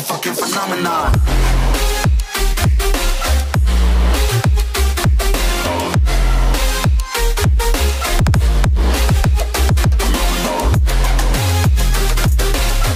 fucking phenomenon.